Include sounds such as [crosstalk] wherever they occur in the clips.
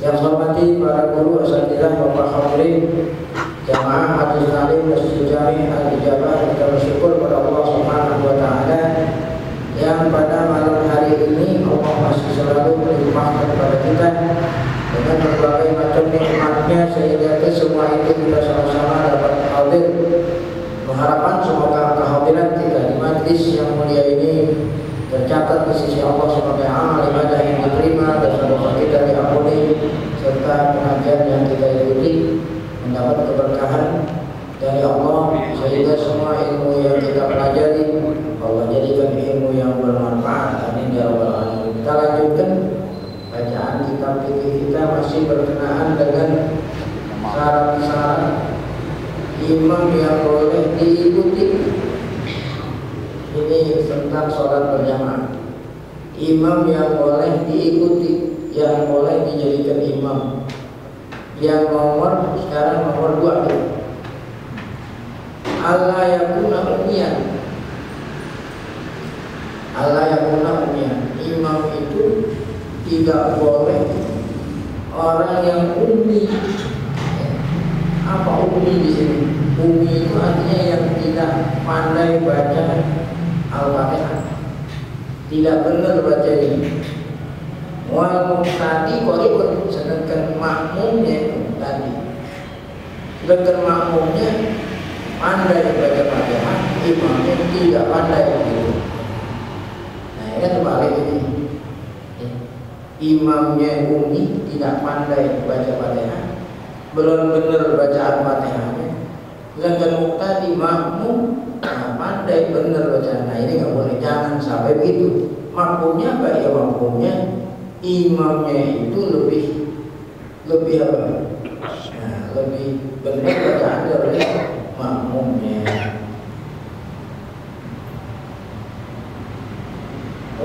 Yang saya hormati para guru asatidah Bapak Hadirin Jamaah Hadis Alim Masjid Jami Al-Ijabah Kita bersyukur kepada Allah Subhanahu wa taala yang pada malam hari ini Allah masih selalu melimpahkan kepada kita dengan berbagai macam nikmatnya sehingga ke semua itu kita sama-sama dapat hadir. Mengharapkan semoga kehadiran kita di majlis yang mulia ini tercatat di sisi Allah sebagai ibadah and umi tidak pandai baca Fatihah belum benar baca Al-Fatihahnya sedangkan muktadi makmum nah, pandai benar baca. Nah ini nggak boleh. Jangan sampai begitu. Makmumnya apa? Ya makmumnya. Imamnya itu lebih lebih apa? Nah, lebih benar bacaan dari makmumnya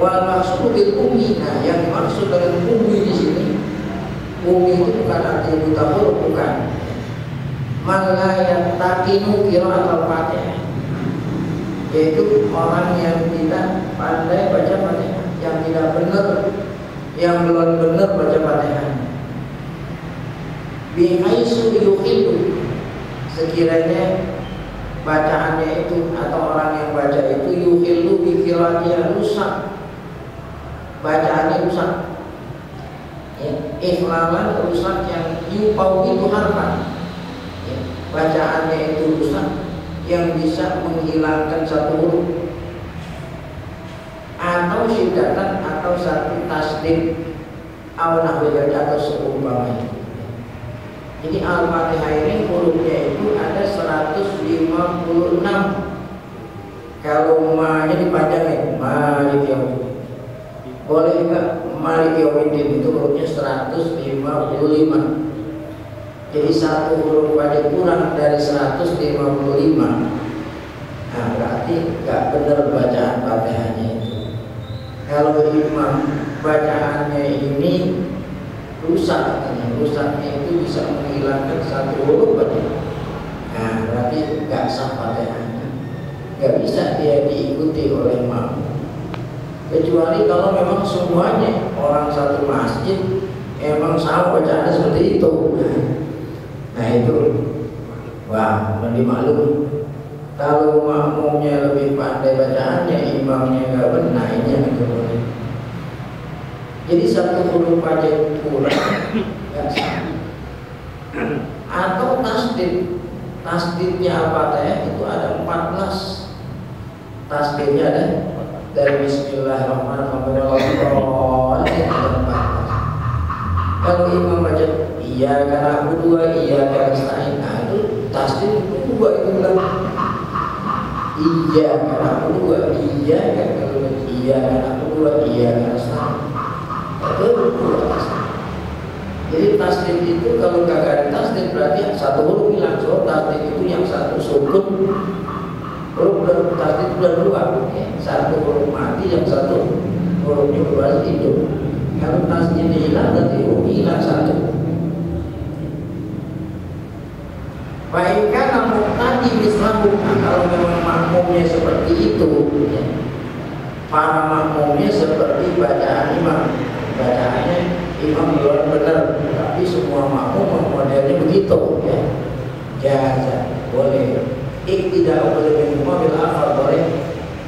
wal maksudul umi nah yang dimaksud dengan umi di sini umi itu bukan arti buta huruf bukan. Malah yang takinu kira atau fatihah yaitu orang yang tidak pandai baca fatihah yang tidak benar yang belum benar baca fatihah bihaisu yuhidu sekiranya bacaannya itu atau orang yang baca itu yuhilu bikiratiya rusak bacaannya rusak. Ya, ikhlaman rusak yang yupau itu harfan ya, bacaannya itu rusak yang bisa menghilangkan satu huruf. Atau syidatan atau satu tasdim awal atau seumpamanya. Jadi Al-Fatihah ini hurufnya itu ada 156 kalau ma-nya dipanjangin Yaumiddin boleh enggak Malik Yaumiddin itu hurufnya 155 jadi satu huruf pada kurang dari 155 nah berarti enggak benar bacaan Fatihahnya itu. Kalau imam bacaannya ini rusak katanya. Rusaknya itu bisa menghilangkan satu huruf aja. Nah berarti nggak sah fatihahnya. Nggak bisa dia diikuti oleh makmum kecuali kalau memang semuanya orang satu masjid emang sama bacaannya seperti itu. Nah itu. Wah dimaklum kalau makmumnya lebih pandai bacaannya imamnya nggak benar ini yang boleh jadi satu huruf aja kurang nggak sah atau tasdid. Tasdidnya apa teh? Itu ada 14 tasdidnya ada dari Bismillahirrahmanirrahim. Ada 14 kalau imam baca iya karena aku dua iya karena stain nah itu tasdid itu dua itu bilang iya karena aku dua iya karena iya karena aku dua iya karena stain itu dua jadi tasdid itu kalau kagak ada tasdid berarti satu huruf hilang. So tasdid itu yang satu sukun huruf dan tasdid itu dua. Satu huruf mati, yang satu hurufnya berbaris hidup. Kalau tasdid hilang berarti huruf hilang satu. Baikkan namun tadi mislahu kalau memang makmumnya seperti itu, ya. para makmumnya seperti bacaan imam, bacaannya imam belum benar tapi semua makmum modelnya begitu ya jaza boleh ik tidak boleh minum bil afal boleh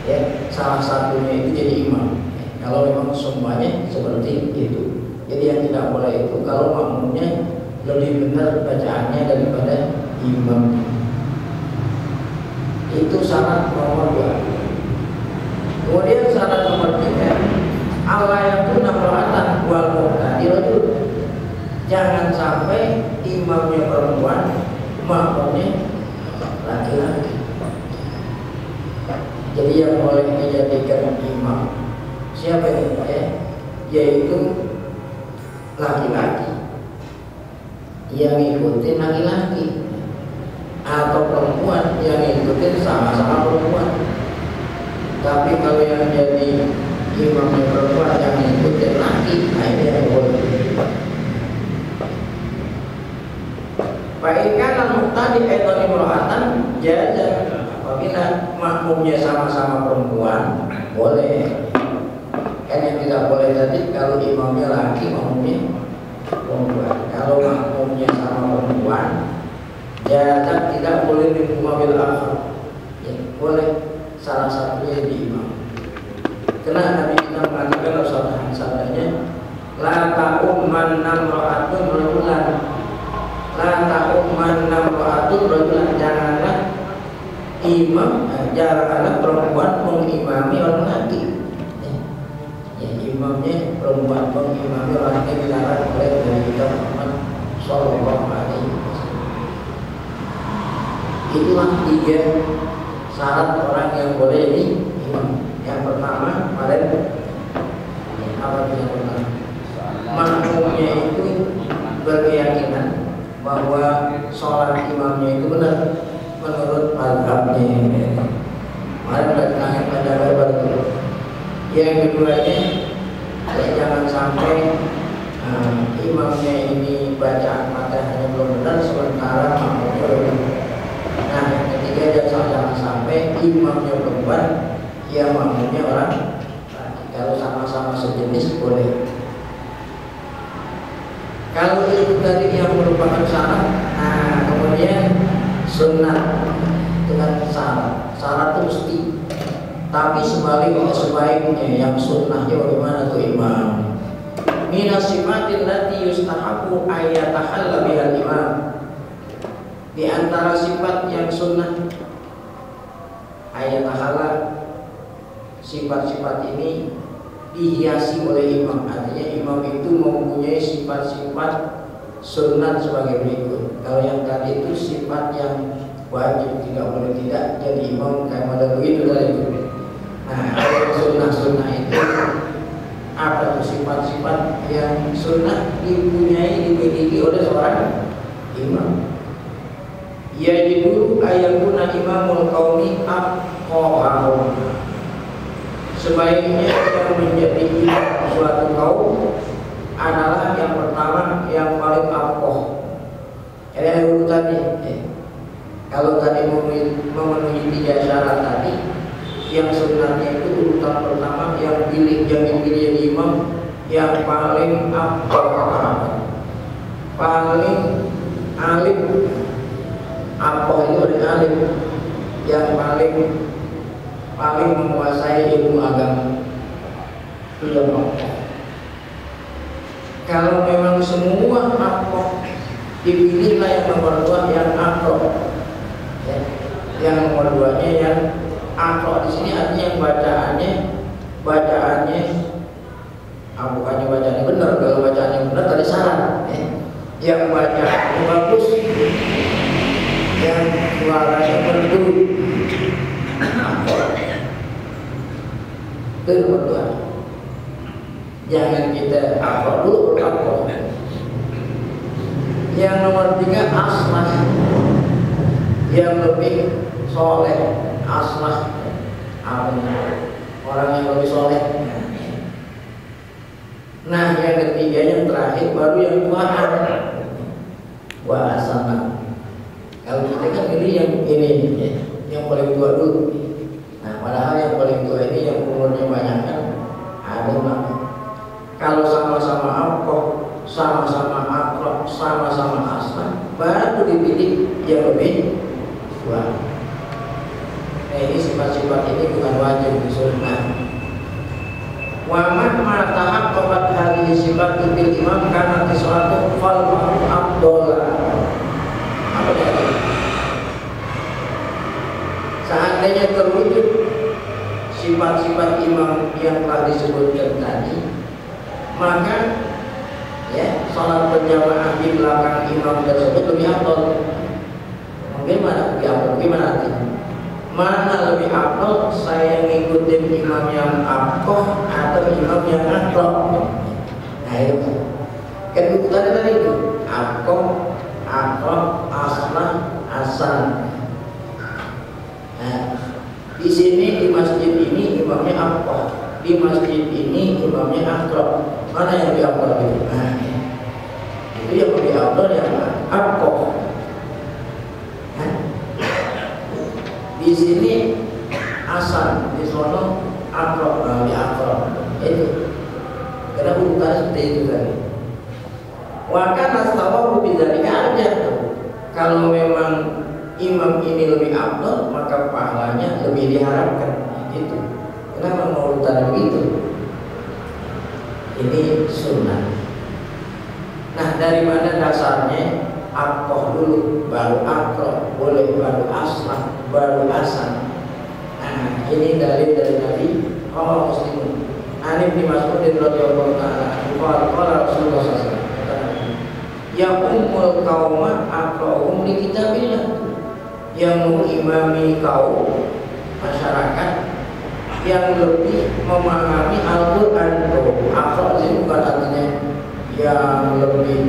ya salah satunya itu jadi imam kalau memang semuanya seperti itu. Jadi yang tidak boleh itu kalau makmumnya lebih benar bacaannya daripada imam itu syarat nomor dua. Kemudian syarat nomor tiga Allah yang pun namroatan wal muqtadir jangan sampai imamnya perempuan makmumnya laki-laki jadi yang boleh dijadikan imam siapa yang ya? yaitu laki-laki yang ikutin laki-laki atau perempuan yang ikutin sama-sama perempuan tapi kalau yang jadi imam yang perempuan yang ikutin laki nah ini yang boleh Baikkan tadi eton imro'atan jajan apabila makmumnya sama-sama perempuan boleh. Kan yang tidak boleh tadi kalau imamnya laki makmumnya perempuan. Kalau makmumnya sama perempuan jajan tidak boleh minum mobil akhir. Ya, boleh. Salah satunya di imam. Karena Nabi kita mengatakan sabda sabdanya la ta'umman namra'atun rajulan. La ta'umman namra'atun rajulan imam eh, janganlah perempuan mengimami orang laki. Ya, ya imamnya perempuan mengimami orang laki dilarang oleh Nabi kita Muhammad Sallallahu Alaihi Wasallam. Itulah tiga syarat orang yang boleh jadi imam yang pertama kemarin apa yang pertama? Makmumnya itu berkeyakinan bahwa sholat imamnya itu benar menurut madhabnya. Kemarin belakangan pada lebar itu. Yang keduanya ya jangan sampai uh, imamnya ini bacaan hanya belum benar sementara makmumnya benar. Nah yang ketiga jangan sampai imamnya perempuan yang makmumnya orang kalau sama-sama sejenis boleh kalau itu tadi yang merupakan syarat nah kemudian sunnah dengan syarat. Syarat itu mesti. Tapi sebaliknya sebaiknya? Yang sunnahnya bagaimana tuh imam? Minas sifatin lati yustahabu ayatahalla imam di antara sifat yang sunnah ayatahalla sifat-sifat ini dihiasi oleh imam. Artinya imam itu mempunyai sifat-sifat sunat sebagai berikut kalau yang tadi itu sifat yang wajib tidak boleh tidak jadi imam kayak model begitu tadi nah kalau sunnah-sunnah itu apa tuh sifat-sifat yang sunnah dipunyai dimiliki oleh seorang imam? Yajibu ayakuna imamul qaumi aqqahum sebaiknya yang menjadi imam suatu kaum adalah yang pertama yang paling akoh yang urutannya eh. kalau tadi memenuhi tiga syarat tadi yang sebenarnya itu urutan pertama yang pilih yang dipilih imam yang paling akoh paling alim. Akoh itu ada alim. Yang paling paling menguasai ilmu agama. Itu yang kalau memang semua pokok dipilihlah yang nomor dua yang akro ya. yang nomor duanya yang akro di sini artinya yang bacaannya bacaannya ah, bukannya bacaannya benar kalau bacaannya benar tadi salah ya. yang bacaannya bagus yang suaranya merdu. Itu nomor dua. Jangan kita apa dulu berapa yang nomor tiga aslah. Yang lebih soleh aslah. Orang yang lebih soleh. Nah yang ketiga yang terakhir baru yang tuaan wa asana kalau kita kan pilih yang ini ya, yang paling tua dulu. Nah padahal yang paling tua ini yang umurnya banyak kan ada kalau sama-sama apa sama-sama akrab sama-sama asma baru dipilih yang lebih tua nah ini sifat-sifat ini bukan wajib di sunnah wa man ma tahaqqaqat hadhihi sifat bil imam karena sesuatu fal abdullah. Apa dia seandainya terwujud sifat-sifat imam yang telah disebutkan tadi maka ya sholat berjamaah di belakang imam tersebut lebih afdol mungkin mana lebih afdol gimana artinya mana lebih afdol saya ngikutin imam yang akoh atau imam yang akrab nah itu. Kan urutannya tadi itu. Akoh akrab aslah asan Nah, di sini di masjid ini imamnya apa? Di masjid ini imamnya akrab. Mana yang lebih afdal itu? Nah, itu yang lebih afdal yang akrab. Nah, di sini asal di sono akrab, nah, di akrab. Itu. Karena urutan seperti itu tadi. Wakan astawahu bidzalika aja Kalau memang imam ini lebih abdul maka pahalanya lebih diharapkan itu kenapa mau urutan begitu ini sunnah. Nah dari mana dasarnya? Akoh dulu baru akroh boleh baru aslah baru asan nah ini dalil dari Nabi Allah muslimun. Anib bin Mas'udin radhiyallahu taala qala Rasulullah sallallahu ya ummul qauma aqra'uhum li kitabillah. Yang mengimami kaum masyarakat yang lebih memahami Al-Quran Akhlak sih bukan artinya? Yang lebih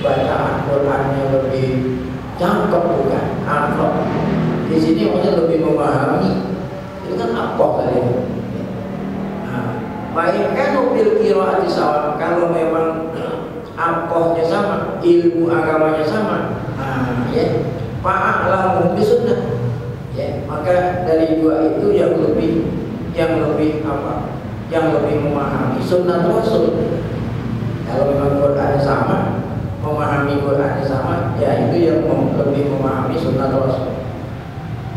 baca Al-Qurannya lebih cakep bukan? Akhlak di sini maksudnya lebih memahami. Itu kan apa tadi nah, bayangkan mobil kiraati sama kalau memang apohnya sama ilmu agamanya sama nah, ya. Fa'alamu sunnah. Ya maka dari dua itu yang lebih yang lebih apa yang lebih memahami sunnah rasul. Kalau memang Quran sama memahami Quran sama ya itu yang lebih memahami sunnah rasul.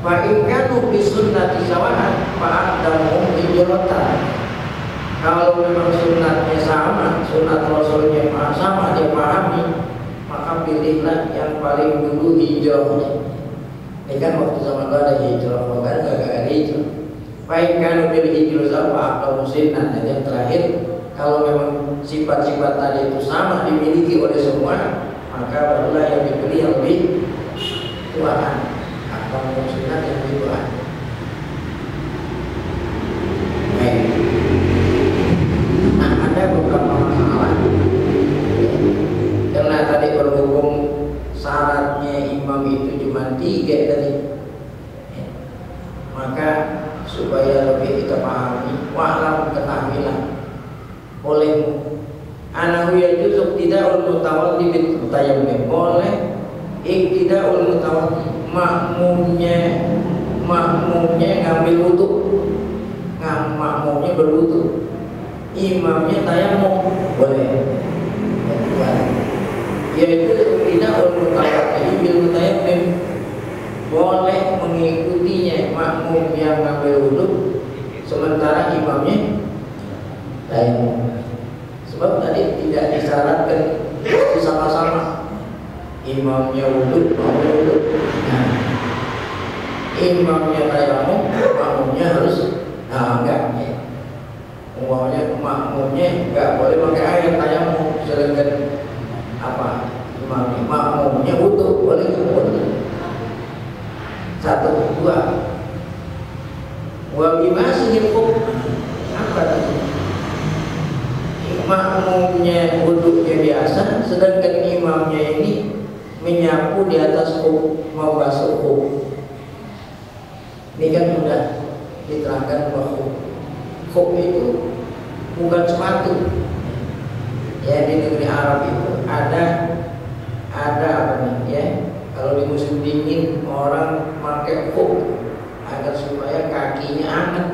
Fa'ikanu bisunnati sawa'an fa'adamu hijratan Kalau memang sunnatnya sama, sunnat Rasulnya sama, dia pahami maka pilihlah yang paling dulu hijrahnya ini kan waktu zaman itu ada hijrah bukan? Gak ada hijrah baik pilih hijrah apa atau musinah dan yang terakhir kalau memang sifat-sifat tadi itu sama dimiliki oleh semua maka barulah yang dipilih yang lebih tuaan atau musinah yang lebih tuaan nah ada beberapa masalah. Karena tadi berhubung syaratnya imam itu cuma tiga tadi. Ya. maka supaya lebih kita pahami wa'lam ketahuilah boleh anahu yajuzuk tidak mutawalli bil mutayammim. Boleh tidak ul mutawalli. Makmumnya makmumnya ngambil wudhu. Makmumnya berwudhu. Imamnya tayamum boleh. Ya, yaitu tidak bermutawati bil mutayammim boleh mengikutinya makmum yang ngambil wudhu sementara imamnya tayamum sebab tadi tidak disyaratkan sama-sama. Imamnya wudhu makmum wudhu. Nah, imamnya tayamum makmumnya harus nah enggak. Ya. umpamanya makmumnya enggak boleh pakai air tayamum. Sedangkan apa? Imamnya makmumnya wudhu boleh enggak boleh satu dua. Wa bimasihi apa itu? Makmumnya wudhunya biasa sedangkan imamnya ini menyapu di atas kub mau basuh kub ini kan sudah diterangkan bahwa kub itu bukan sepatu. Ya di negeri Arab itu ada ada apa nih ya kalau di musim dingin orang pakai kub agar supaya kakinya hangat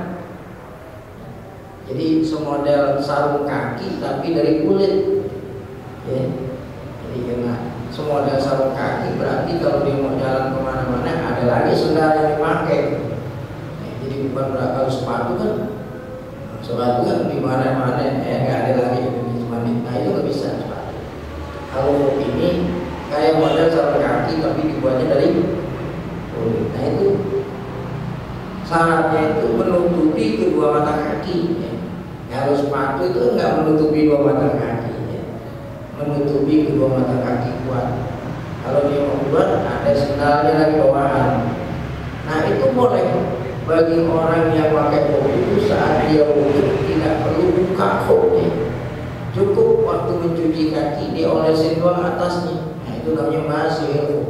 jadi semodel sarung kaki tapi dari kulit. Ya. Jadi kena semodel sarung kaki berarti kalau dia mau jalan ke mana-mana ada lagi sendal yang dipakai. Ya, jadi bukan berarti kalau sepatu kan? Sepatu kan di mana-mana ya nggak ada lagi cuma nah itu nggak bisa sepatu kalau ini kayak model sarung kaki tapi dibuatnya dari kulit. Nah itu syaratnya itu menutupi kedua mata kaki ya. kalau sepatu itu enggak menutupi dua mata kaki ya. menutupi kedua mata kaki kuat. Kalau dia mau buat ada sendalnya lagi bawahan. Nah itu boleh bagi orang yang pakai kopi itu saat dia wudhu tidak perlu buka kopi cukup waktu mencuci kaki dia olesin doang atasnya itu namanya masih ilmu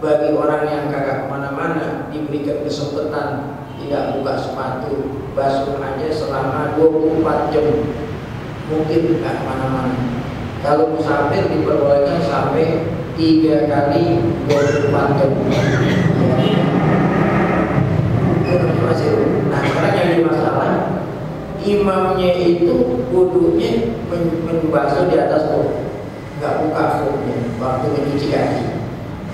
bagi orang yang kagak ke mana-mana diberikan kesempatan tidak buka sepatu basuh aja selama 24 jam. Mungkin nggak ke mana-mana. Kalau musafir diperbolehkan sampai tiga kali 24 jam. Nah sekarang yang jadi masalah imamnya itu wudhunya membasuh di atas kok nggak buka koknya waktu mencuci kaki.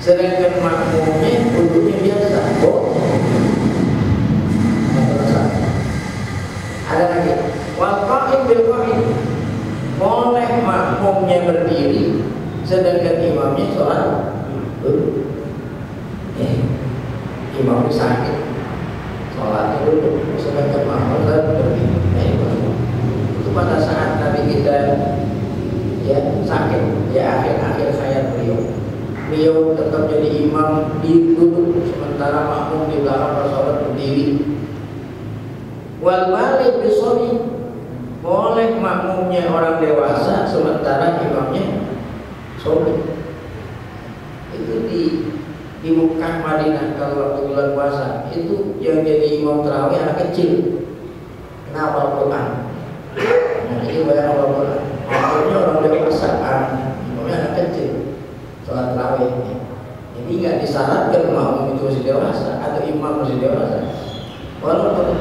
Sedangkan makmumnya wudhunya biasa oh. Ada lagi. Qaim bil boleh makmumnya berdiri sedangkan imamnya sholat. Duduk eh, imamnya sakit. Sholatnya duduk sedangkan makmum berdiri. Nah, itu, itu pada saat Nabi kita ya sakit. Ya akhir-akhir hayat beliau. Beliau tetap jadi imam di duduk sementara makmum di belakang sholat berdiri. Wal balik bisori boleh makmumnya orang dewasa sementara imamnya sore itu di di Mekah Madinah kalau waktu bulan puasa. Itu yang jadi imam terawih anak kecil. Kenapa Al-Quran? Nah ini bayar Al-Quran makmumnya orang dewasa imamnya anak kecil sholat terawih jadi nggak disyaratkan makmum itu masih dewasa atau imam masih dewasa. Walaupun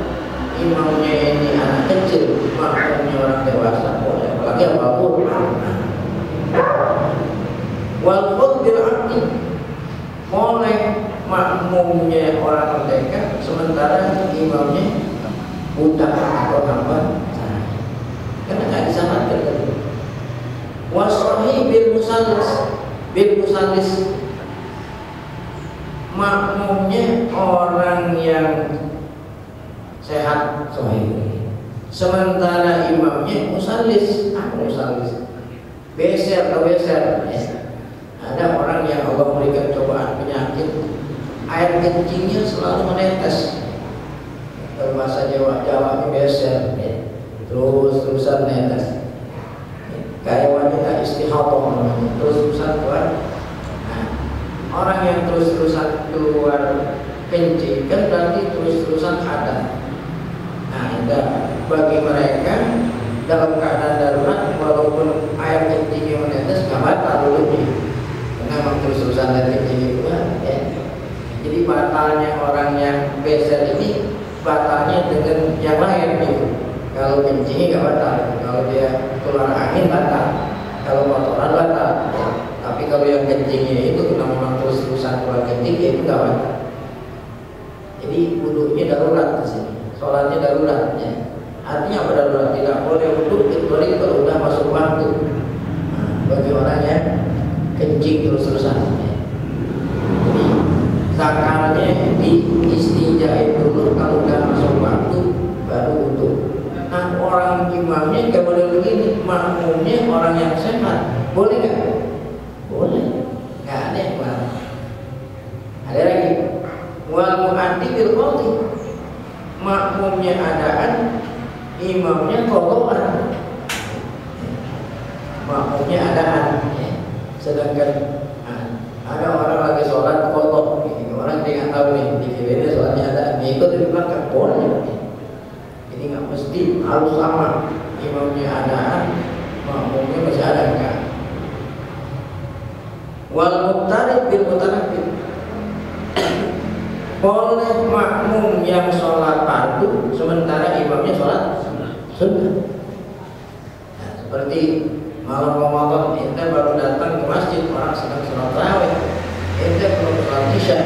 imamnya ini anak kecil makmumnya orang dewasa boleh. Apalagi apa pun wal bil abdi boleh makmumnya orang merdeka sementara imamnya budak atau hamba. Karena nggak disyaratkan tadi wasohi bil musalis bil musalis makmumnya orang yang sehat sahih. Sementara imamnya musalis, apa musalis? Beser atau beser. Ada orang yang Allah berikan cobaan penyakit, air kencingnya selalu menetes. Bahasa Jawa, Jawa beser, terus terusan netes. Kayak wanita istihadah terus terusan keluar. Nah, orang yang terus terusan keluar kencing kan berarti terus terusan ada Nah, bagi mereka dalam keadaan darurat walaupun air kencingnya menetes nggak batal dulunya karena memang terus-terusan dari kencing itu kan ya. jadi batalnya orang yang beser ini batalnya dengan yang lain gitu kalau kencingnya nggak batal. Kalau dia keluar angin batal. Kalau kotoran batal. Tapi kalau yang kencingnya itu karena memang terus terusan keluar kencing ya itu nggak batal. Jadi wudhunya darurat di sini. Sholatnya darurat ya. artinya apa darurat? Tidak boleh wudhu kecuali kalau udah masuk waktu. Nah, bagi orang yang kencing terus terusan ya. jadi zakarnya di itu, dulu kalau makmumnya orang yang sehat. Boleh nggak? Boleh. Nggak ada yang ada lagi. Wal muaddi bil qadhi makmumnya adaan imamnya kotoran makmumnya adaan ya. sedangkan ah, ada orang lagi sholat kotor orang nggak tahu nih di kiri sholatnya ada dia ikut di belakang. Boleh ini nggak mesti harus sama imamnya adaan makmumnya masih ada enggak. Wal muqtarib bil mutarabbil boleh makmum yang sholat fardu sementara imamnya sholat sunnah. Nah, seperti malam Ramadan ente baru datang ke masjid orang sedang sholat tarawih ente belum sholat isya.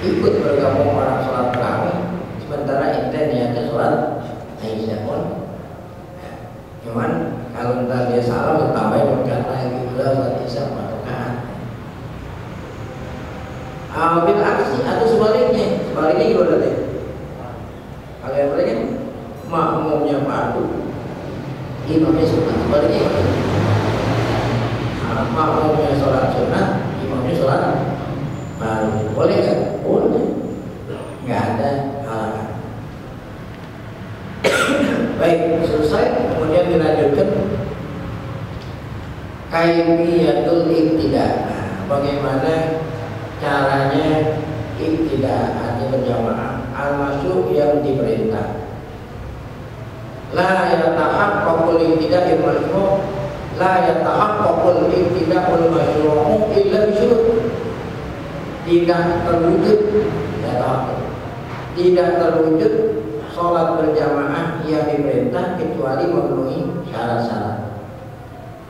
Ikut bergabung orang sholat tarawih sementara sholat isya pun cuman kalau ntar dia salah bertambahin karena lagi udah sholat isya rakaat ambil aksi atau sebaliknya? Sebaliknya gimana deh kalian berarti kan makmumnya fardu imamnya sunnah sebaliknya nah, makmumnya sholat sunnah imamnya sholat baru. Boleh nggak boleh nggak ada halangan baik selesai kemudian dilanjutkan kaifiyatul ibtidah nah, bagaimana caranya ibtidah artinya berjamaah al-masuk yang diperintah. La yatahaqqaqul ibtidah al-mashru' la yatahaqqaqul ibtidah al-mashru' illa bisyurut tidak terwujud tidak terwujud sholat berjamaah yang diperintah kecuali memenuhi syarat-syarat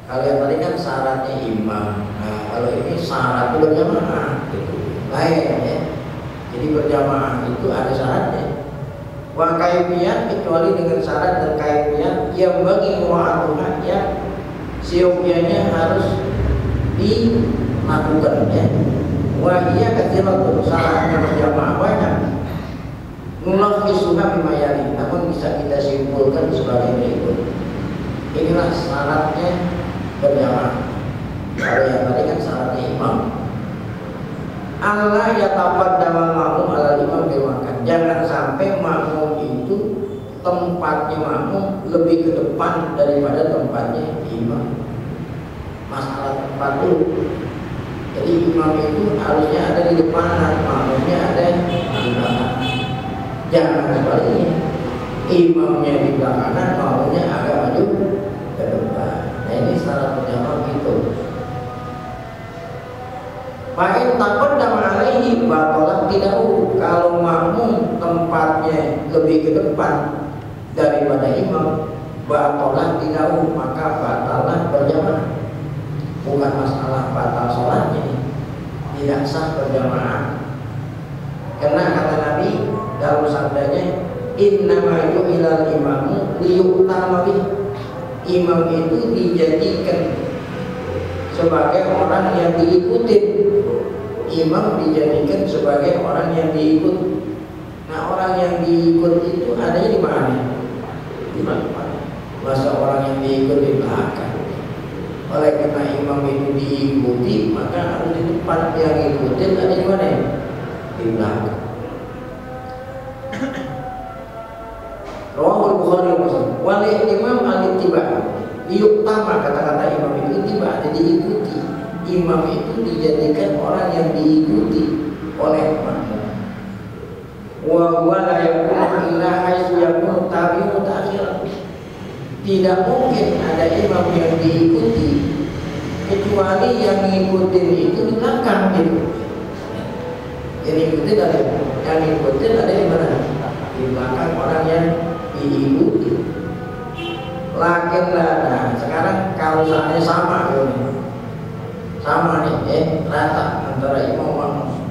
kalau yang tadi kan syaratnya imam. Nah kalau ini syarat berjamaah itu lain ya. Jadi berjamaah itu ada syaratnya. Wa kaifiyat kecuali dengan syarat dan kaifiyat yang bagi mu'atuhah yang siopianya harus dilakukan ya. Wa iya katsiratun syaratnya berjamaah banyak. Nulafisuha bimayani Namun bisa kita simpulkan sebagai berikut. Inilah syaratnya berjamaah Kalau yang tadi kan syaratnya imam. Allah ya tapat dalam makmum ala imam dimakan Jangan sampai makmum itu tempatnya makmum lebih ke depan daripada tempatnya imam. Masalah tempat dulu. Jadi imam itu harusnya ada di depan dan makmumnya ada di belakang. Jangan sebaliknya Imamnya di belakangan Maunya agak ini berjamaah gitu Fa'in takut dan alaihi batalah tidak Kalau makmum tempatnya lebih ke depan daripada imam Batalah tidak maka batalah berjamaah. Bukan masalah batal sholatnya Tidak sah berjamaah. Karena kata Nabi dalam sabdanya Innama yu'ilal imamu liyu'tama Imam itu dijadikan sebagai orang yang diikutin imam dijadikan sebagai orang yang diikut. Nah orang yang diikut itu adanya di mana? Di mana? Masa orang yang diikut di belakang. Oleh karena imam itu diikuti maka harus di tempat yang diikutin ada di mana? Di belakang. [coughs] Rawahul Bukhari wali imam al-ittiba Yutama kata-kata imam itu tiba ada diikuti. Imam itu dijadikan orang yang diikuti oleh makmum Wa huwa yakunu illa haitsu yakunu ta'khir Tidak mungkin ada imam yang diikuti kecuali yang ngikutin itu di belakang gitu. Yang ikutin ada yang ngikutin ada di mana? Di belakang orang yang diikuti lakin lah nah sekarang kalau seandainya sama gitu sama nih eh rata antara imam makmum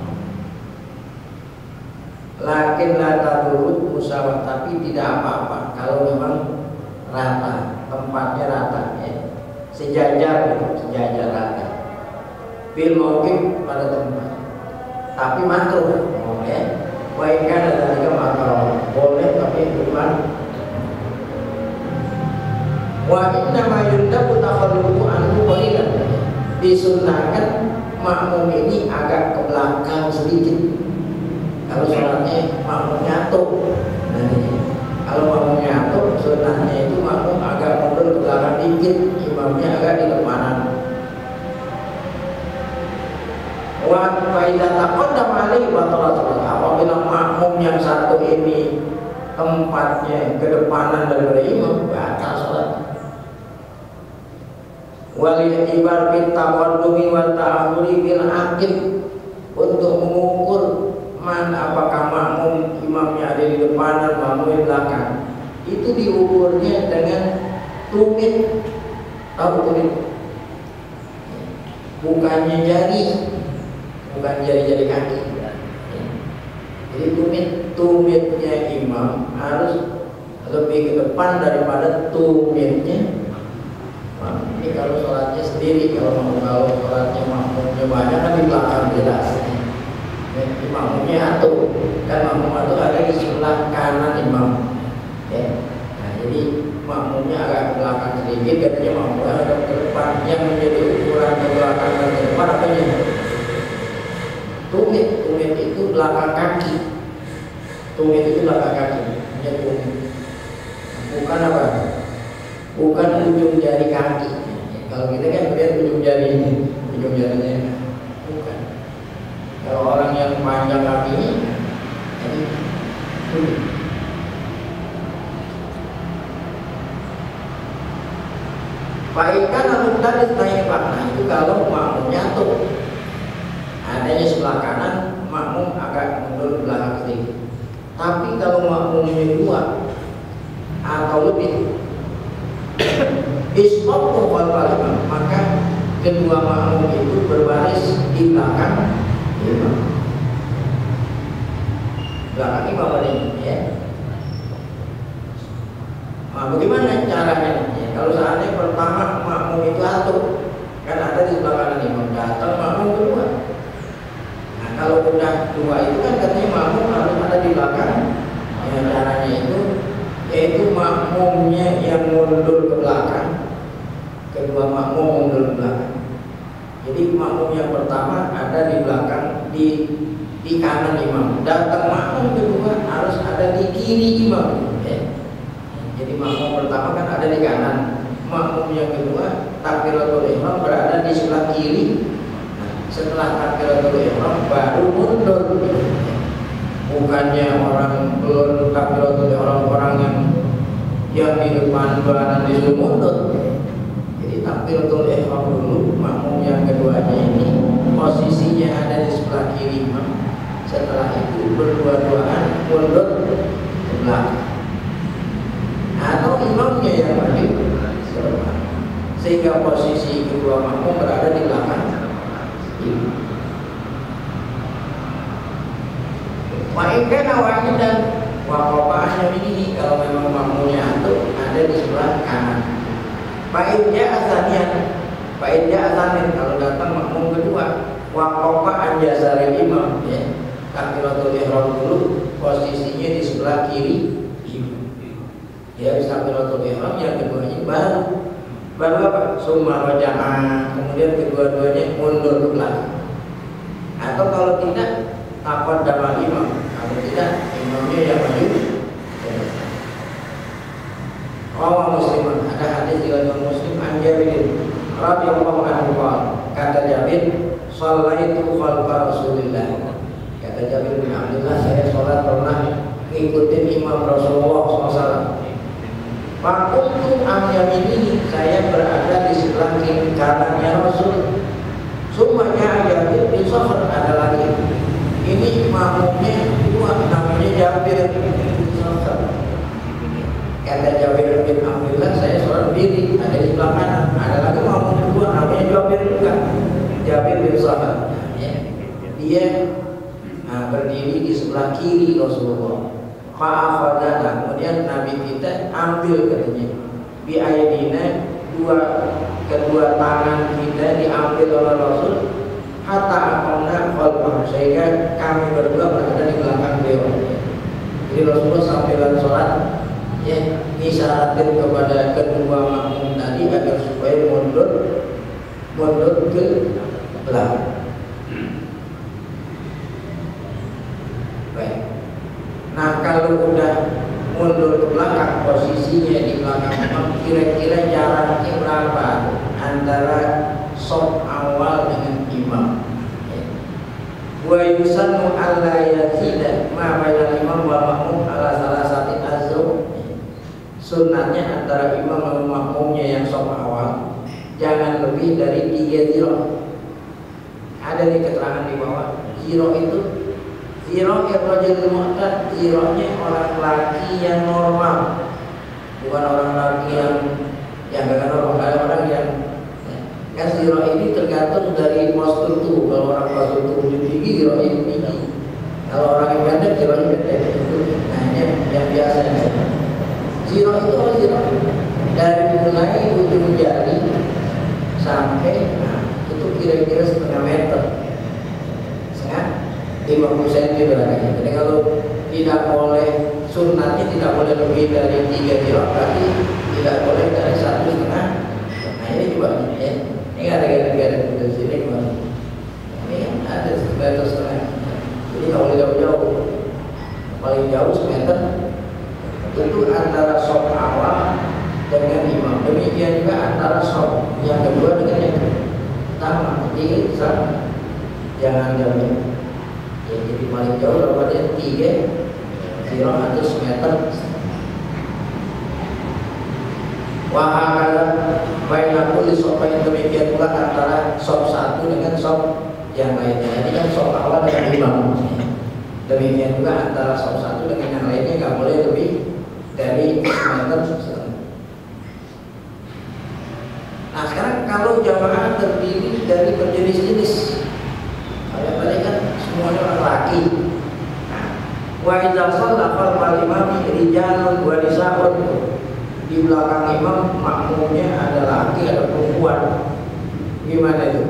lakin la dulu musawat tapi tidak apa-apa. Kalau memang rata tempatnya rata ya sejajar gitu sejajar rata. Bil mungkin pada tempat. Tapi makruh oh, ya baik kan ada makruh. Boleh tapi bukan Wa inna ma yundabu takhalluqu anhu qalilan. Disunahkan makmum ini agak ke belakang sedikit. Kalau sholatnya makmum nyatu, nah. Kalau makmum nyatu, sunahnya itu makmum agak mundur ke belakang dikit, imamnya agak di depanan. Wa faidah taqaddam alaihi batalat Apabila makmum yang satu ini tempatnya kedepanan daripada imam, batal sholat. Walil ibar bin taqaddumi wa ta'akhuri bil akib untuk mengukur mana apakah makmum imamnya ada di depan dan makmum di belakang. Itu diukurnya dengan tumit. Tahu tumit? Bukannya jari, bukan jari-jari kaki. Jadi tumit tumitnya imam harus lebih ke depan daripada tumitnya ini kalau sholatnya sendiri kalau mau kalau sholatnya makmumnya banyak kan di belakang jelas. Ya, makmumnya satu kan makmum itu ada di sebelah kanan imam ya. nah jadi makmumnya agak belakang sedikit katanya makmumnya agak ke depan. Yang menjadi ukuran ke belakang dan ke depan apa ya tumit. Tumit itu belakang kaki. Tumit itu belakang kaki. Tumit. Bukan apa? Bukan ujung jari kaki kalau kita kan melihat ujung jari ini ujung jarinya bukan. Kalau orang yang panjang kaki ini jadi tumit Baikkan namun tadi naik makna itu kalau makmum nyatu adanya sebelah kanan makmum agak mundur belakang sedikit tapi kalau makmumnya dua atau lebih Isqofu wal maka kedua makmum itu berbaris di belakang imam. Belakang imam ini ya. Nah, bagaimana caranya? Ya, kalau saatnya pertama makmum itu satu, kan ada di sebelah kanan imam datang makmum kedua. Nah, kalau udah dua itu kan katanya makmum harus ada di belakang. Ya, caranya itu yaitu makmumnya yang mundur ke belakang kedua makmum mundur belakang. Jadi makmum yang pertama ada di belakang di di kanan imam. Datang makmum kedua harus ada di kiri imam. Jadi makmum pertama kan ada di kanan. Makmum yang kedua takbiratul ihram berada di sebelah kiri. Nah, setelah takbiratul ihram baru mundur. Bukannya orang belum takbiratul orang-orang yang yang di depan badan disuruh mundur takbiratul ihram dulu makmum yang keduanya ini posisinya ada di sebelah kiri imam setelah itu berdua-duaan mundur ke belakang. Atau imamnya yang maju sehingga posisi kedua makmum berada di belakang. Imam awalnya dan wakopaannya ini kalau memang makmumnya itu ada di sebelah kanan. Baiknya asanian, baiknya asanin kalau datang makmum kedua, wakopaan jasa imam. Ya. Takbiratul ihram dulu posisinya di sebelah kiri. Ya takbiratul ihram yang keduanya baru. Baru apa? Summa roja'ah kemudian kedua-duanya mundur belakang. Atau kalau tidak takut dalam imam. Kalau tidak imamnya yang maju Rawah musliman ada hadis di dalam muslim an Jabir radhiyallahu anhu kata Jabir sallaitu khalfa Rasulillah. Kata Jabir bin Abdullah saya sholat pernah ngikutin imam Rasulullah SAW Fakultu am ini saya berada di sebelah kiri kanannya Rasul. Semuanya Jabir bin Sofar ada lagi. Ini makmumnya dua namanya Jabir kata Jabir bin Abdullah saya sholat berdiri ada di sebelah kanan. Ada lagi makmum kedua namanya Jabir juga. Jabir bin Sahab ya. dia nah, berdiri di sebelah kiri Rasulullah. Fa'afadana. Kemudian Nabi kita ambil katanya bi ayadina dua kedua tangan kita diambil oleh Rasul. Hatta akamna khalfah. Sehingga kami berdua berada di belakang beliau. Jadi Rasulullah sampai sholat ya ngisaratin kepada kedua makmum tadi agar supaya mundur mundur ke belakang. Baik. Nah kalau udah mundur ke belakang posisinya di belakang imam kira-kira jaraknya berapa antara soft awal dengan imam wa yusannu alla yazida ma imam wa makmum ala azru sunnahnya antara imam dan makmumnya yang soft awal jangan lebih dari tiga ziro ada di keterangan di bawah ziro itu ziro irrojul mu'tad zironya orang laki yang normal bukan orang laki yang yang gak normal ada orang yang Kan ziro ini tergantung dari postur tubuh. Kalau orang postur tubuhnya tinggi, ziro ini tinggi. Kalau orang yang pendek, ziro ini pendek. Nah ini yang biasa. Ziro itu apa ziro? Dari mulai ujung jari sampai nah, itu kira-kira setengah meter. Setengah 50 cm berarti. Jadi kalau tidak boleh sunatnya tidak boleh lebih dari tiga ziro, berarti tidak boleh dari satu setengah. Nah ini juga ya ini ada gara-gara di sini ini ada semeter setengah jadi kalau jauh-jauh paling jauh semeter itu antara sok awal dengan imam. Demikian juga antara sok yang kedua dengan yang pertama jadi sama jangan jauh. Ya, jadi paling jauh daripada tiga. Zero atau meter. Di sop yang demikian pula antara sop satu dengan sop yang lainnya. Jadi kan sop awal dengan imam. Demikian juga antara sop satu dengan yang lainnya nggak boleh dari meter Nah sekarang kalau jamaah terdiri dari berjenis-jenis, kalian tadi kan semuanya orang laki. Nah, wa idza shalla fal imami rijalun wa nisa'un. Di belakang imam makmumnya ada laki ada perempuan. Gimana itu?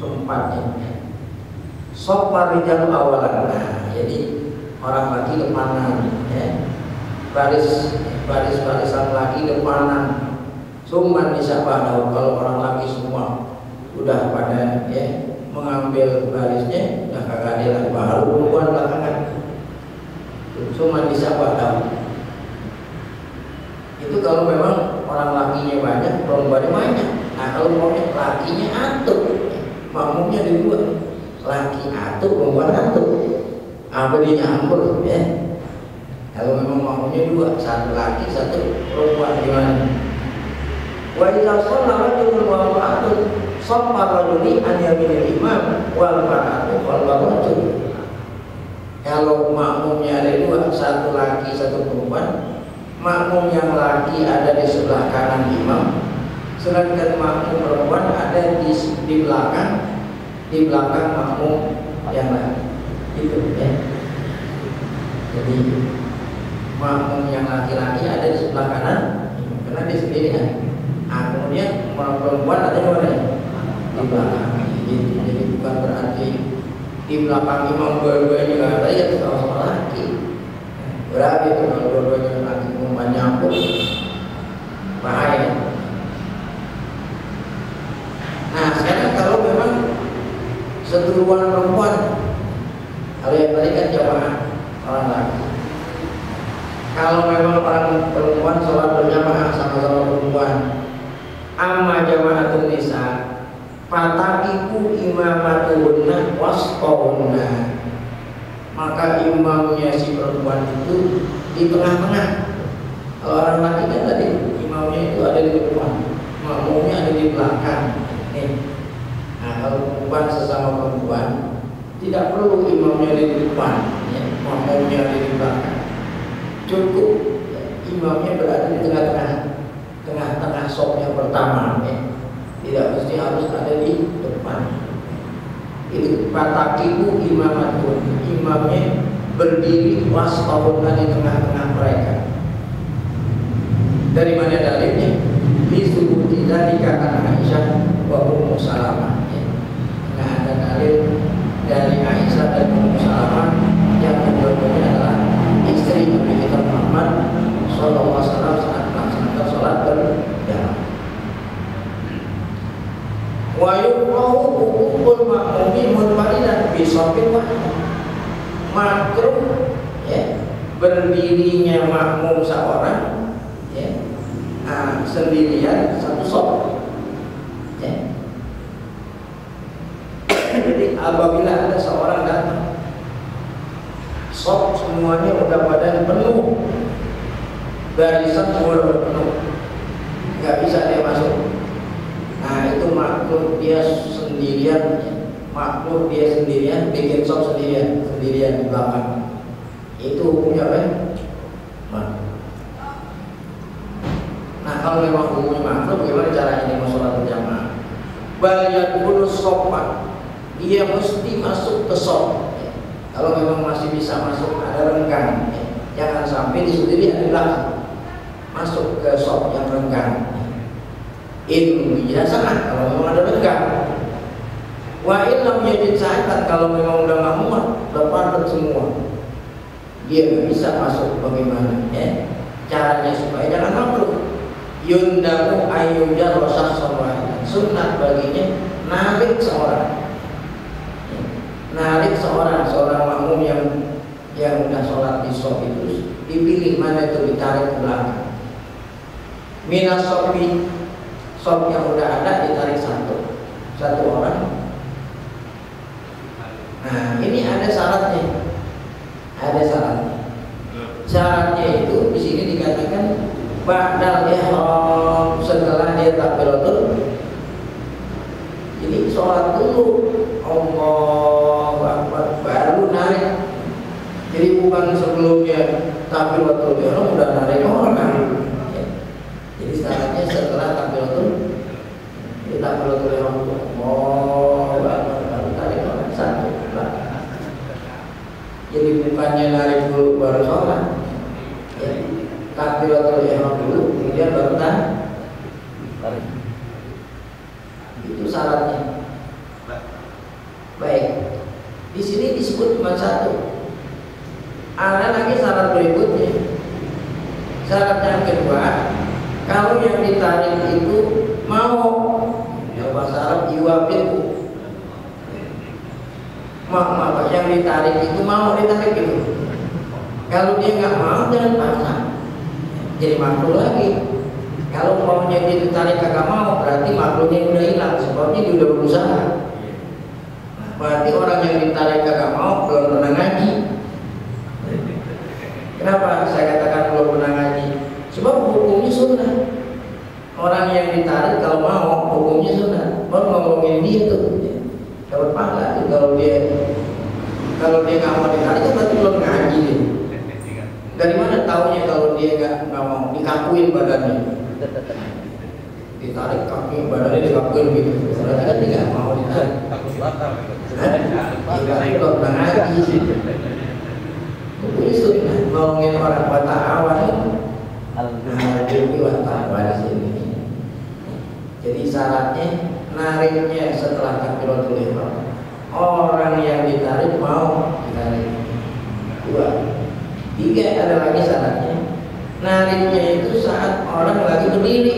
Tempatnya. Sopar rijal awalan. Nah, jadi orang laki depanan ya. Baris baris barisan laki depanan. Cuman bisa pada kalau orang laki semua udah pada ya mengambil barisnya udah kagak ada lagi. Baru perempuan belakangan. Cuma bisa pada. Itu kalau memang orang lakinya banyak perempuannya banyak. Nah kalau umpamanya lakinya atur makmumnya di dua laki atur perempuan atur apa dia nyampur ya kalau memang makmumnya dua satu laki satu perempuan gimana? Wa idza shalla rajulun wa imra'atun saffa rajuli an yaminil imam wal mar'atu wal rajul kalau makmumnya ada dua satu laki satu perempuan makmum yang laki ada di sebelah kanan imam sedangkan makmum perempuan ada di, di belakang di belakang makmum yang lain. Itu ya. Jadi makmum yang laki-laki ada di sebelah kanan karena dia sendiri kan. Nah, kemudian perempuan ada di mana? Di belakang. Jadi, jadi bukan berarti di belakang imam dua-duanya nggak ada ya sama-sama laki. Berarti kalau dua-duanya laki perempuan nyampur bahaya. Nah sekarang kalau memang seduluan perempuan kalau yang tadi kan jamaah orang laki kalau memang orang perempuan sholat berjamaah sama-sama perempuan amma jama'atun nisa fatakiku imamatuhunna wasqahunna maka imamnya si perempuan itu di tengah-tengah. Kalau orang laki kan tadi imamnya itu ada di depan makmumnya ada di belakang. Nih. Nah kalau perempuan sesama perempuan tidak perlu imamnya di depan ya. makmumnya ada di belakang cukup ya, imamnya berada di tengah-tengah tengah-tengah sopnya pertama ya. tidak mesti harus ada di depan itu patakiku imamatun imamnya berdiri wasfahunna di tengah-tengah mereka dari mana dalilnya? Di subuti dari kata Aisyah wa Ummu Salamah. Ya. Nah ada dalil dari Aisyah dan Ummu Salamah yang kedua-duanya adalah istri Nabi kita Muhammad Sallallahu Alaihi Wasallam wa yukrahu ukul makmumi munfaridan bi safin wahid makruh ya berdirinya makmum seorang ya nah, sendirian satu sop ya. jadi apabila ada seorang datang sop semuanya udah pada penuh barisan semua penuh nggak bisa nah makhluk dia sendirian makhluk dia sendirian bikin sop sendirian sendirian di belakang itu hukumnya apa ya? Nah kalau memang hukumnya makhluk, bagaimana caranya dia mau sholat berjamaah? Banyak dulu sopan, dia mesti masuk ke sop. Kalau memang masih bisa masuk ada renggang, jangan sampai di sendiri ada belakang masuk ke sop yang renggang. Itu biasa kalau memang ada renggang. Wa illam yajid sa'atan kalau memang udah nggak muat, udah padat semua. Dia bisa masuk bagaimana ya? Caranya supaya jangan makhluk yundamu ayujar rosah sama sunat baginya narik seorang. Narik seorang seorang makmum yang yang udah sholat di sop itu. Dipilih mana itu ditarik ke belakang. Minas sopi sop yang udah ada ditarik satu. Satu orang. Nah ini ada syaratnya. Ada syaratnya. Syaratnya itu di sini dikatakan ba'dal ihram. Setelah dia takbiratul jadi sholat dulu. Allah Akbar. Baru narik. Jadi bukan sebelumnya takbiratul ihram udah narik orang ya. jadi syaratnya setelah takbiratul kita takbiratul ihram Allah Akbar baru tarik orang satu bukannya narik dulu baru sholat. Ya takbiratul ihram dulu kemudian baru tarik. Itu syaratnya. Baik. Di sini disebut cuma satu. Ada lagi syarat berikutnya. Syarat yang kedua kalau yang ditarik itu mau. Ya bahasa Arab iwabiku mak yang ditarik itu mau ditarik gitu. Kalau dia nggak mau jangan paksa. Jadi makhluk lagi. Kalau maunya dia ditarik kagak mau berarti makhluknya udah hilang. Sebabnya dia udah berusaha. Berarti orang yang ditarik kagak mau belum pernah ngaji. Kenapa saya katakan belum pernah ngaji? Sebab hukumnya sunnah. Orang yang ditarik kalau mau hukumnya sunnah. Mau ngomongin dia tuh. Dapat pahala kalau dia kalau dia nggak mau ditarik kan berarti belum ngaji dia. Dari mana taunya kalau dia nggak nggak mau dikakuin badannya? Ditarik kaki badannya dikakuin gitu. Berarti kan dia nggak mau ditarik. Takut batal. Pernah ngaji sih. Itu sunnah ngomongin orang bata awan itu. Awan di sini. Jadi syaratnya nariknya setelah takbiratul ihram orang yang ditarik mau ditarik. Dua. Tiga ada lagi syaratnya. Nariknya itu saat orang lagi berdiri.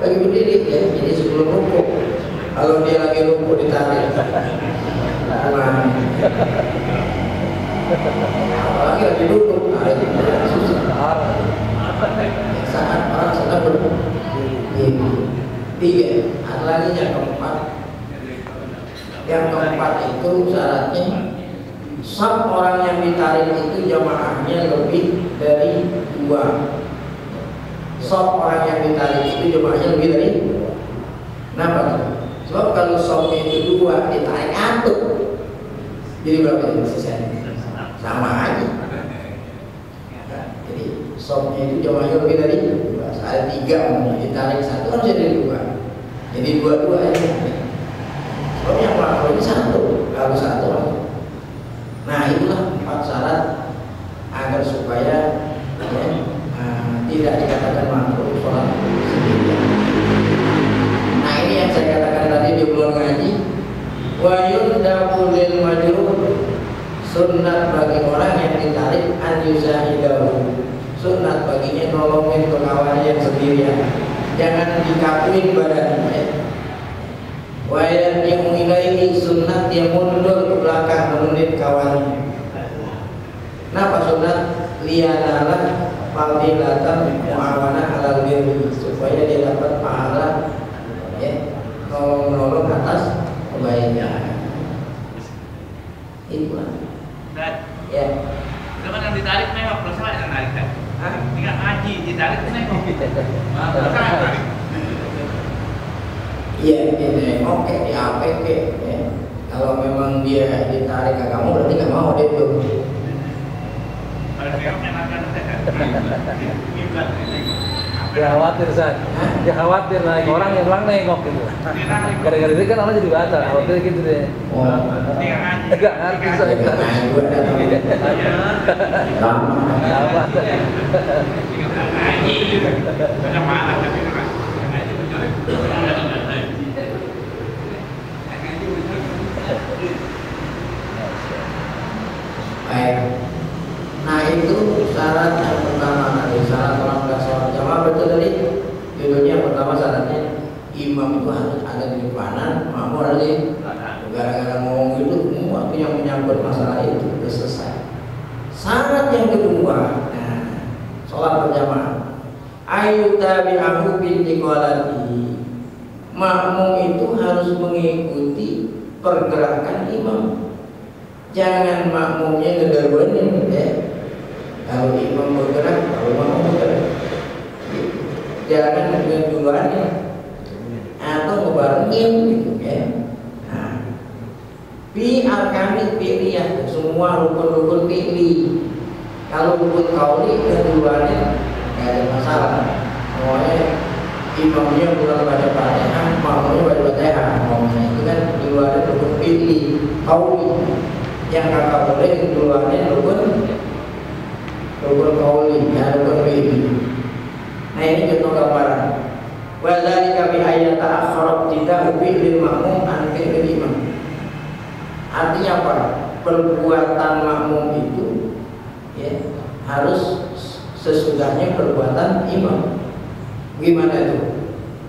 Lagi berdiri ya. Jadi sebelum rukuk kalau dia lagi rukuk ditarik. Nah, apalagi lagi duduk. Nah, susah. Saat orang sedang berdiri. Tiga. Ada lagi yang keempat yang keempat itu syaratnya sab orang yang ditarik itu jamaahnya lebih dari dua. Sab orang yang ditarik itu jamaahnya lebih dari kenapa sebab kalau sobnya itu dua ditarik satu jadi berapa itu selesai sama aja. Jadi sobnya itu jamaahnya lebih dari dua. Ada tiga ditarik satu harus jadi dua. Jadi dua-dua aja yang bermasalah itu sudah selesai. Syarat yang kedua, nah, sholat berjamaah. Ayu tabi aku binti kualati Makmum itu harus mengikuti pergerakan imam. Jangan makmumnya ngederwenin ya. Kalau imam bergerak, kalau makmum bergerak. Gitu. Jangan ngederwenin atau ngebarengin gitu ya Bi arkani pilihan Semua rukun-rukun pilih. Kalau rukun kauli keduanya nggak ada masalah Semuanya imamnya bukan baca fatihah Makmumnya baca fatihah Makmumnya itu kan keluarnya rukun pilih. Kauli Yang kakak boleh keluarnya rukun Rukun kauli Ya rukun pilih. Nah ini contoh gambaran Wa dzalika bi ayyata akhara ibtida'u fi'lil ma'mum an fi'lil imam Artinya apa? Perbuatan makmum itu ya, harus sesudahnya perbuatan imam. Gimana itu?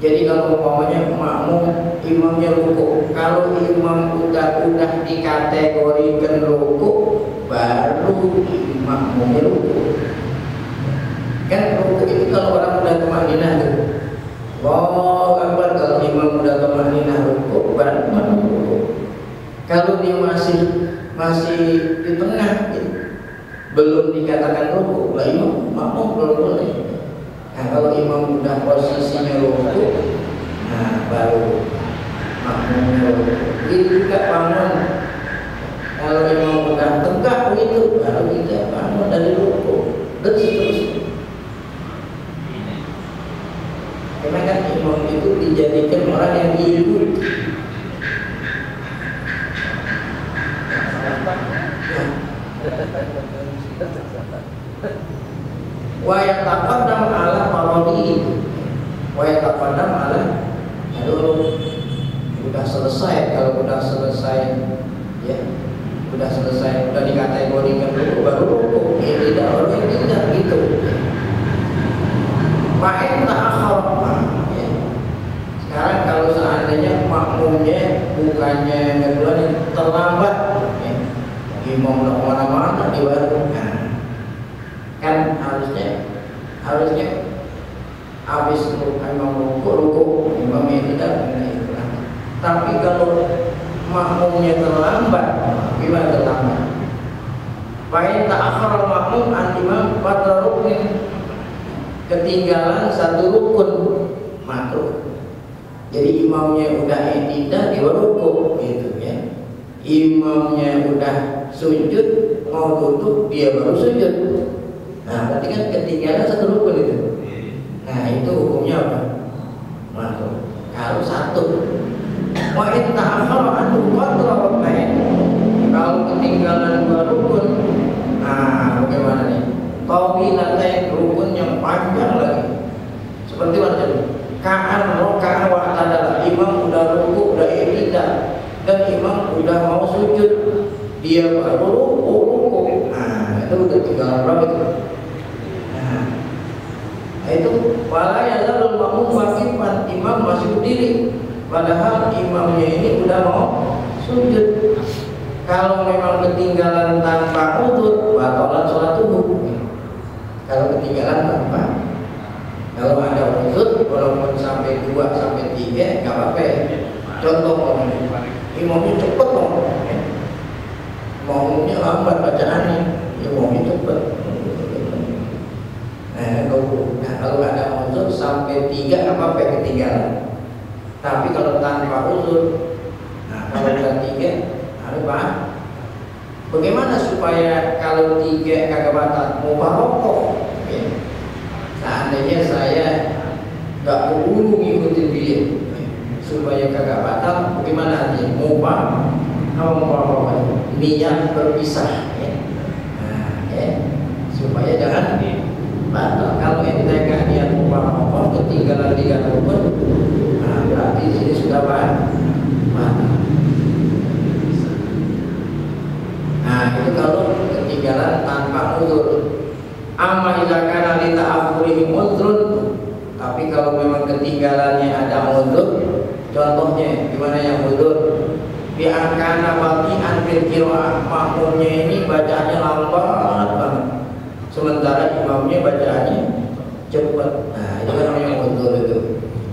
Jadi kalau umpamanya makmum imamnya rukuk, kalau imam udah-udah dikategorikan rukuk, baru makmumnya rukuk. Kan rukuk itu kalau orang udah ke mana tuh? Wow, gambar kalau imam udah kemarin. Kalau dia masih masih di tengah, ya, belum dikatakan rukuk, lah imam makmum belum boleh. Nah kalau imam sudah posisinya rukuk, nah baru makmumnya rukuk. Itu juga bangun dia merokok nah itu udah tinggal berapa itu? Nah, nah itu pala yang lalu makmum wakiman imam masih berdiri. Padahal imamnya ini udah mau sujud. Kalau memang ketinggalan tanpa udur batalan sholat tubuh kalau ketinggalan tanpa kalau ada utut walaupun sampai dua sampai tiga nggak apa-apa ya. contoh imamnya cepet loh Maunya lambat bacaannya, imamnya cepet. Nah, kalau, nah, kalau ada udur sampai tiga nggak apa-apa ketinggalan. Tapi kalau tanpa udur, nah kalau [laughs] udah tiga, harus paham. Bagaimana supaya kalau tiga kagak batal mubarokah? Ya. Seandainya saya nggak keburu ngikutin dia supaya kagak batal, bagaimana artinya? Mubah mubarokah? Niat berpisah, ya. Nah, ya. supaya jangan batal. Kalau nggak niat mubarokah, ketinggalan tiga rukun, nah berarti sini sudah batal. Nah itu kalau ketinggalan tanpa udur. Amma idza kana li ta'akhurihim udrun. Tapi kalau memang ketinggalannya ada udur, contohnya gimana yang udur? Bi angkana bati'an bil qiraah. Makmumnya ini bacaannya lambat banget. Sementara imamnya bacaannya cepat. Nah, itu kan namanya udur itu.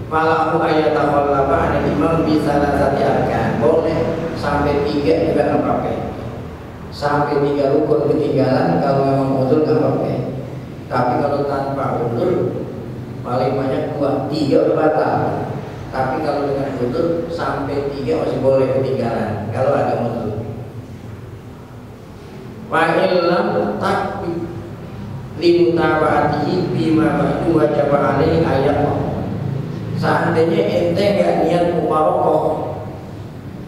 Falahu ayat takhallaba anil imam bisa nasati arkan. Boleh sampai tiga juga nggak pakai sampai tiga rukun ketinggalan kalau memang udur nggak apa-apa tapi kalau tanpa udur paling banyak dua tiga batal tapi kalau dengan udur sampai tiga masih boleh ketinggalan kalau ada udur wa illam takbi limutaba'atihi bima ba'du wajib alaihi ayat. Seandainya ente nggak niat mubarakah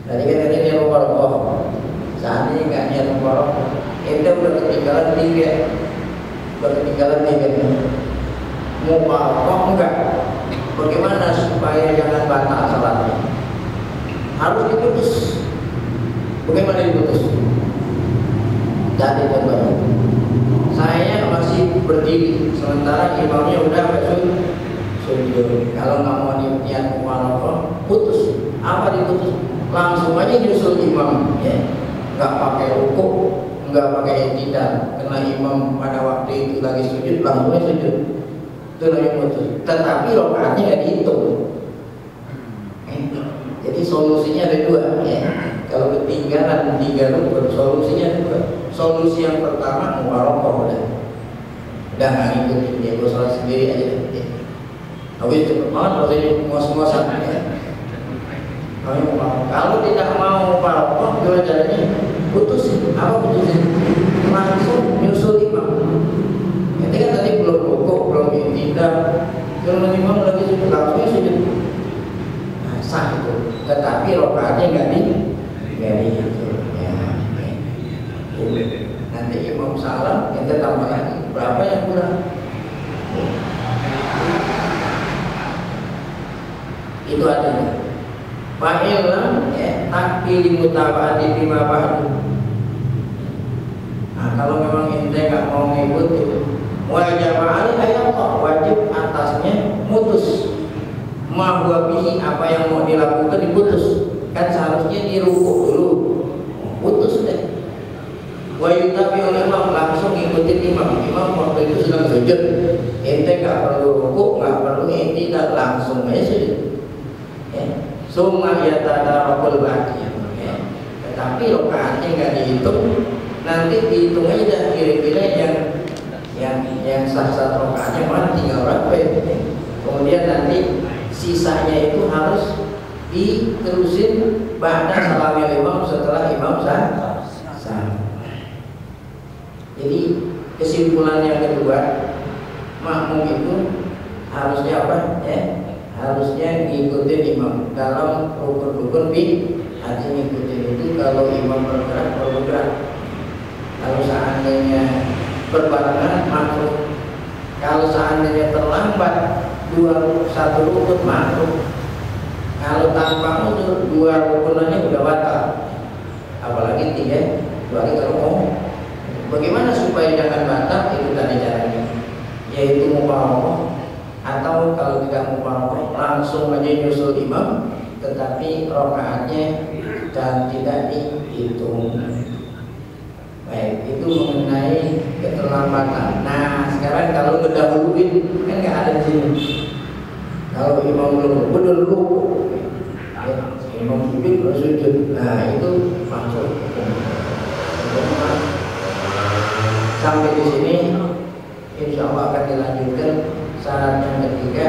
tadi kan tadi niat mubarakah seandainya nggak niat mubarakah ente udah ketinggalan tiga. Udah ketinggalan tiga. Mubarakah enggak bagaimana supaya jangan batal salatnya? Harus diputus. Bagaimana diputus? Jadi contohnya saya masih berdiri sementara imamnya udah sujud sujud kalau nggak mau niat mubarakah putus. Apa diputus? Langsung aja nyusul imam. Ya nggak pakai rukuk nggak pakai tidak karena imam pada waktu itu lagi sujud langsung sujud itu namanya putus tetapi rokaatnya nggak dihitung. Eh, jadi solusinya ada dua ya. Kalau ketinggalan tiga rukun solusinya ada dua. Solusi yang pertama mubarakah udah. Udah nggak ngikutin dia gue sholat sendiri aja ya. tapi cepet banget rasanya ngos-ngosan ya. Kami mau kalau tidak mau mubarakah gimana caranya? Putusin. Apa putusin? Langsung nyusul imam ini kan tadi belum rukuk belum tidak. Kalau imam lagi sujud langsung sujud nah, sah itu. Tetapi rokaatnya nggak di di itu ya nanti imam salam kita tambah lagi. Berapa yang kurang? Itu artinya Fa'ilam ya, takbi mutaba'ati bima ba'du. Nah kalau memang ente nggak mau ngikutin Wajib ayat wajib atasnya mutus. Mahwa bihi apa yang mau dilakukan diputus. Kan seharusnya dirukuk dulu. Putus deh. Wa yutabi imam langsung ngikutin imam. Imam waktu itu sedang sujud. Ente nggak perlu rukuk, nggak perlu ente tidak langsung aja sujud. Ya. Summa yatadarabul baqiyah ya. Tetapi rokaatnya nggak dihitung. Nanti dihitung aja kira-kira yang yang yang sah-sah rokaatnya mana tinggal berapa ya. Kemudian nanti sisanya itu harus diterusin Ba'da salamil imam setelah imam sah sah Jadi kesimpulan yang kedua Makmum itu harusnya apa? Ya harusnya ngikutin imam. Dalam rukun-rukun bi artinya ngikutin itu kalau imam bergerak bergerak. Kalau seandainya berbarengan makruh kalau seandainya terlambat dua satu rukun makruh kalau tanpa udur dua rukunannya udah batal. Apalagi tiga kecuali kalau mau bagaimana supaya jangan batal? Itu tadi caranya. Yaitu mubarak atau kalau tidak mubarak langsung aja nyusul imam tetapi rokaatnya dan tidak dihitung. Baik, itu mengenai keterlambatan. Nah, sekarang kalau mendahuluin kan nggak ada di sini. Kalau imam belum benar dulu, ya, imam sujud bersujud. Nah, itu masuk. Sampai di sini, insya Allah akan dilanjutkan syarat yang ketiga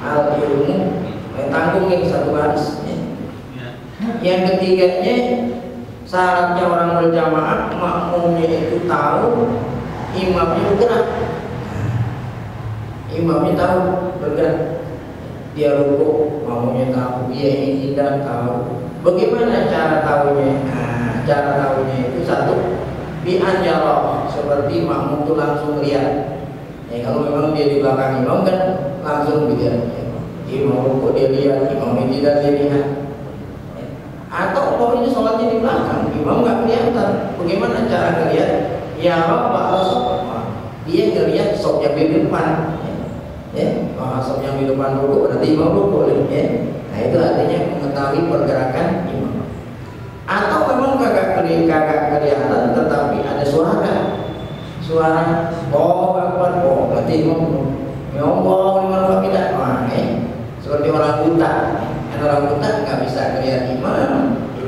al ilmu eh, tanggung nih satu baris. ya. Yang ketiganya syaratnya orang berjamaah makmumnya itu tahu imamnya bergerak. Imamnya tahu bergerak. Dia rukuk makmumnya tahu. Dia ini dan tahu. Bagaimana cara tahunya? Nah, cara tahunya itu satu bi anjaro seperti makmum itu langsung lihat. Ya kalau memang dia di belakang imam kan langsung lihat imam rukuk dia lihat imam tidak dilihat atau ini sholatnya di belakang imam nggak kelihatan. Bagaimana cara ngelihat? Ya Pak Rasul dia ngelihat sok yang di depan. Ya oh, sok yang di depan rukuk berarti imam rukuk ya. Nah itu artinya mengetahui pergerakan imam. Atau memang kelihatan kagak kelihatan tetapi ada suara. Suara oh akbar. Oh berarti imam ya Allah lima tidak nah, ya. seperti orang buta orang buta nggak bisa melihat imam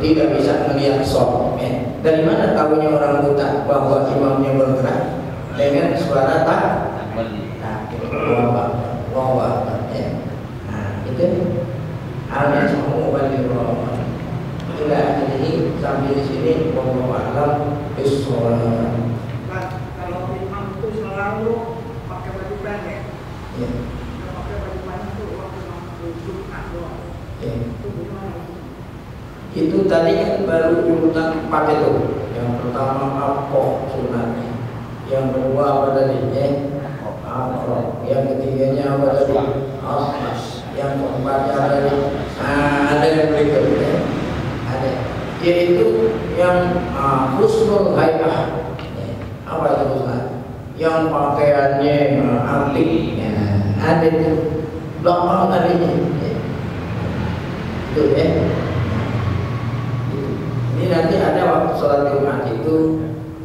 tidak bisa melihat sok ya. dari mana tahunya orang buta bahwa imamnya bergerak? Dengan suara tak Allahu Akbar ya. nah itu. Hal semua balik Ramadan ila akhirih sampai di sini wallahu a'lam bishawab kalau imam itu selalu pakai baju pendek. Ya Kalau pakai baju pendek itu waktu waktu Jumat doang ya itu gimana itu tadi kan baru urutan empat itu. Yang pertama apa sunatnya yang kedua apa tadi? Ya apa yang ketiganya apa tadi? Asmas yang keempatnya apa tadi? Ah, ada yang berikutnya ada. Yaitu yang ah, husnul haibah Ya, apa itu husnul? Yang pakaiannya ah, antik. Ya, ada itu. Belakang adanya ya. itu ya nanti ada waktu sholat Jumat itu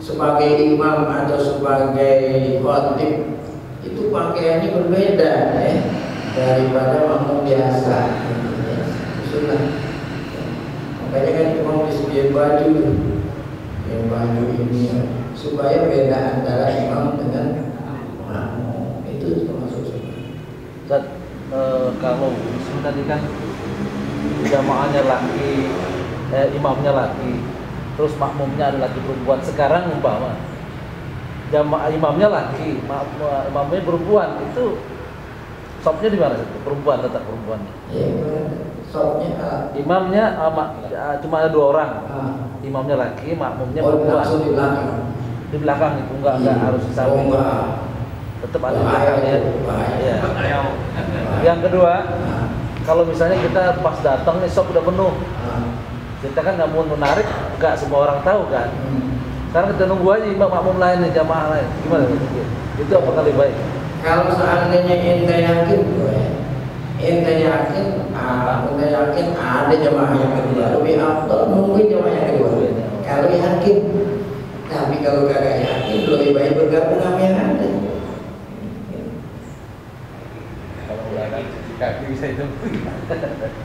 sebagai imam atau sebagai khotib itu pakaiannya berbeda ya daripada makmum biasa. Sunnah. Makanya kan imam disediain baju yang baju ini ya, supaya beda antara imam dengan makmum. Itu termasuk sunnah. Ustaz, eh, kalau tadi kan jamaahnya laki, eh, imamnya laki, terus makmumnya ada laki perempuan. Sekarang umpama jamaah imamnya laki, mak- ma- imamnya perempuan, itu sopnya di mana itu? Perempuan tetap perempuan. ya sopnya ah, Imamnya eh, mak- eh, cuma ada dua orang, ah, imamnya laki, makmumnya oh perempuan. di belakang Di belakang itu enggak enggak harus di oh samping. enggak Tetap ada di belakangnya. Iya. Ayo. Yang kedua, kalau misalnya kita pas datang nih sop udah penuh, kita kan nggak mau menarik, nggak semua orang tahu kan. hmm. Sekarang kita nunggu aja imam makmum lain nih, jamaah lain. Gimana? Itu apa kali baik? Kalau seandainya ente yakin, gue, ente yakin, ah, ente yakin ada jamaah yang kedua, lebih afdol nungguin jamaah yang kedua. Kalau yakin, tapi kalau kagak yakin, lebih baik bergabung sama yang ada. Kalau nggak ada cuci kaki bisa itu. [laughs]